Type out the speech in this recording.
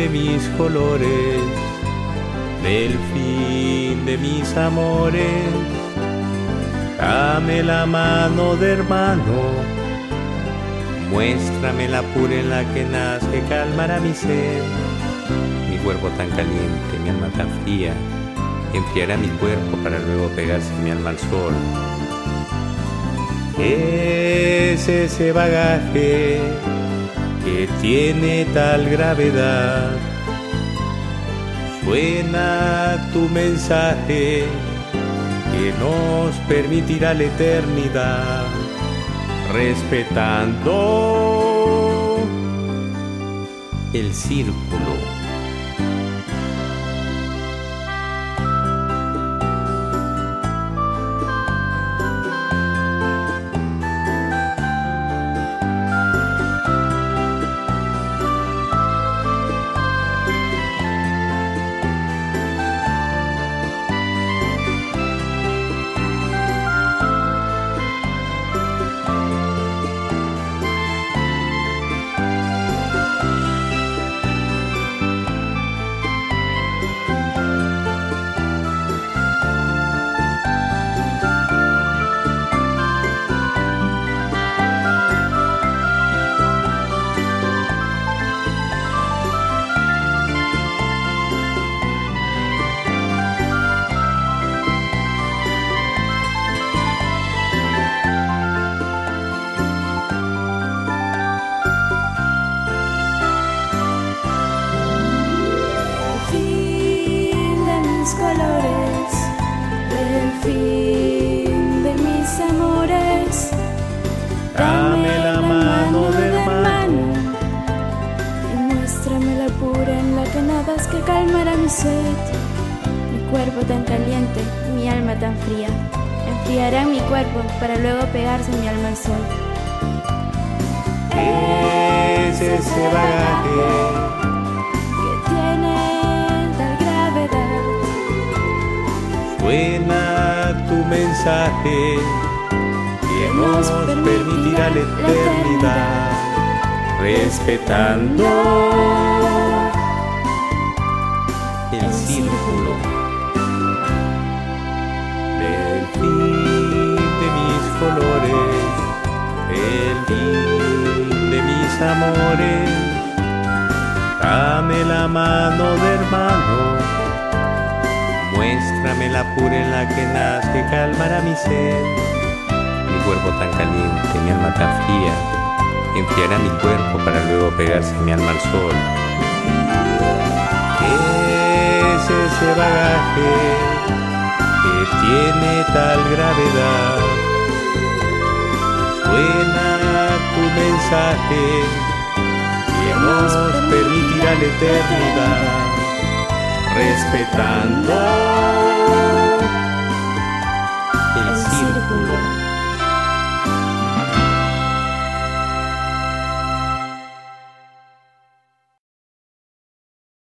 de mis colores, del fin de mis amores. Dame la mano de hermano, muéstrame la pura en la que nace, calmará mi sed. Mi cuerpo tan caliente, mi alma tan fría, enfriará mi cuerpo para luego pegarse mi alma al sol. Es ese bagaje que tiene tal gravedad. Suena tu mensaje que nos permitirá la eternidad, respetando el círculo. Fin de mis amores. Dame la mano de hermano. y muéstrame la pura en la que nadas que calmará mi sed. Mi cuerpo tan caliente, mi alma tan fría, enfriará mi cuerpo para luego pegarse mi alma al sol. Es ese bagaje que tiene mensaje que nos permitirá la eternidad, respetando el círculo del fin de mis colores, el fin de mis amores. Dame la mano de hermano Muéstrame la pura en la que nace, calmará mi sed. Mi cuerpo tan caliente, mi alma tan fría, enfriará mi cuerpo para luego pegarse mi alma al sol. Es ese bagaje que tiene tal gravedad. Suena tu mensaje que nos permitirá la eternidad respetando el círculo.